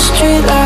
street